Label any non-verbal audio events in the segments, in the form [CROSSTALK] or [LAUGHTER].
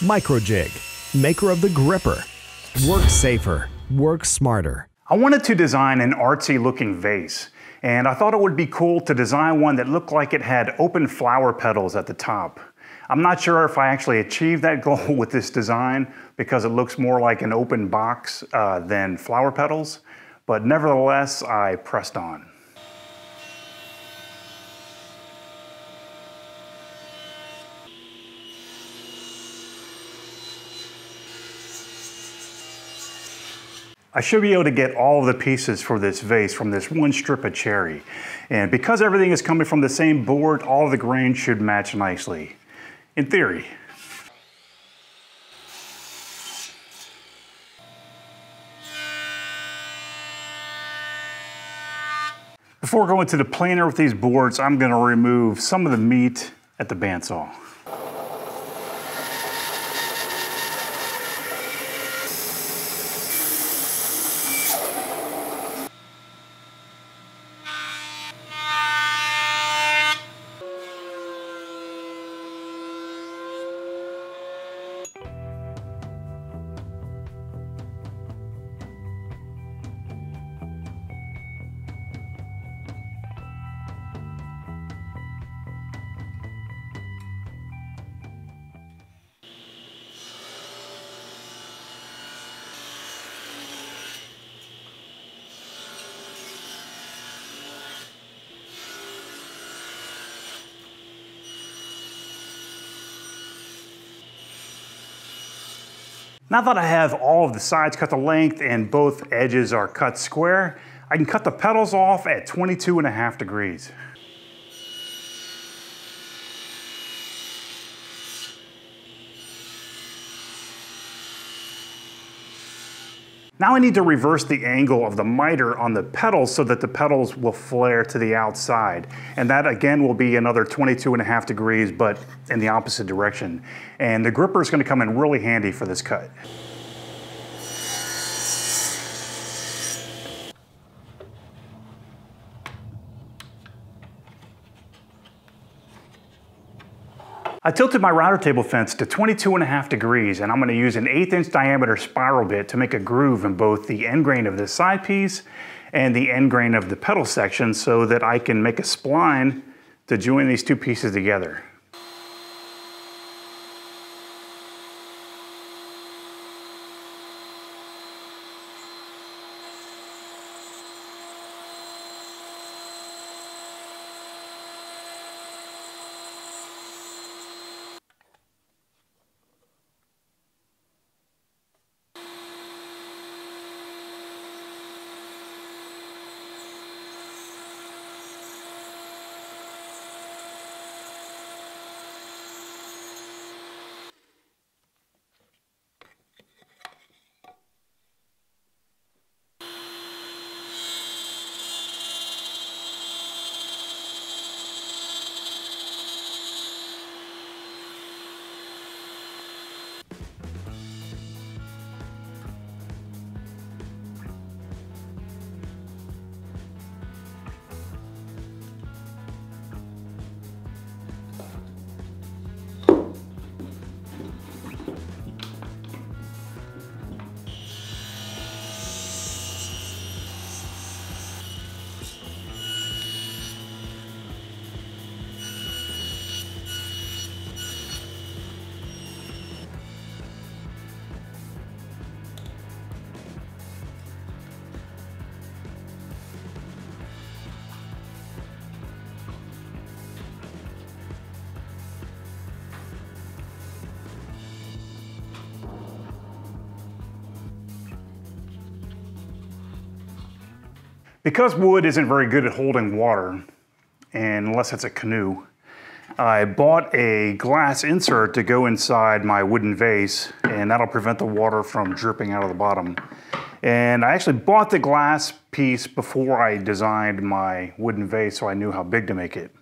Microjig, maker of the gripper. Work safer, work smarter. I wanted to design an artsy looking vase, and I thought it would be cool to design one that looked like it had open flower petals at the top. I'm not sure if I actually achieved that [LAUGHS] goal with this design because it looks more like an open box uh, than flower petals, but nevertheless, I pressed on. I should be able to get all of the pieces for this vase from this one strip of cherry. And because everything is coming from the same board, all the grain should match nicely. In theory. Before going to the planer with these boards, I'm gonna remove some of the meat at the bandsaw. Now that I have all of the sides cut to length and both edges are cut square, I can cut the petals off at 22 and a half degrees. Now I need to reverse the angle of the miter on the petals so that the petals will flare to the outside. And that again will be another 22 and a half degrees, but in the opposite direction. And the gripper is gonna come in really handy for this cut. I tilted my router table fence to 22 and a half degrees and I'm gonna use an eighth inch diameter spiral bit to make a groove in both the end grain of this side piece and the end grain of the petal section so that I can make a spline to join these two pieces together. Because wood isn't very good at holding water, and unless it's a canoe, I bought a glass insert to go inside my wooden vase, and that'll prevent the water from dripping out of the bottom. And I actually bought the glass piece before I designed my wooden vase so I knew how big to make it.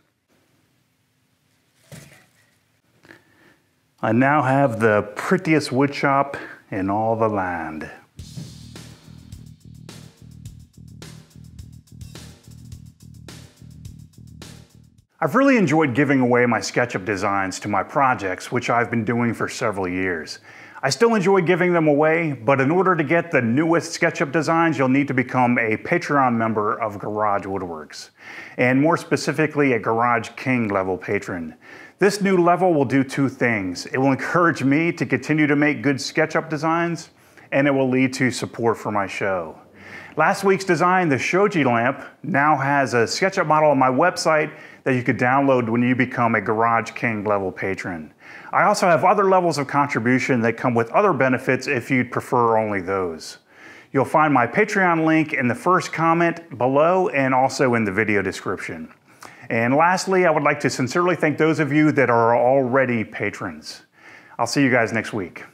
I now have the prettiest wood shop in all the land. I've really enjoyed giving away my SketchUp designs to my projects, which I've been doing for several years. I still enjoy giving them away, but in order to get the newest SketchUp designs, you'll need to become a Patreon member of Garage Woodworks, and more specifically a Garage King level patron. This new level will do two things. It will encourage me to continue to make good SketchUp designs, and it will lead to support for my show. Last week's design, the Shoji lamp, now has a SketchUp model on my website that you could download when you become a Garage King level patron. I also have other levels of contribution that come with other benefits if you'd prefer only those. You'll find my Patreon link in the first comment below and also in the video description. And lastly, I would like to sincerely thank those of you that are already patrons. I'll see you guys next week.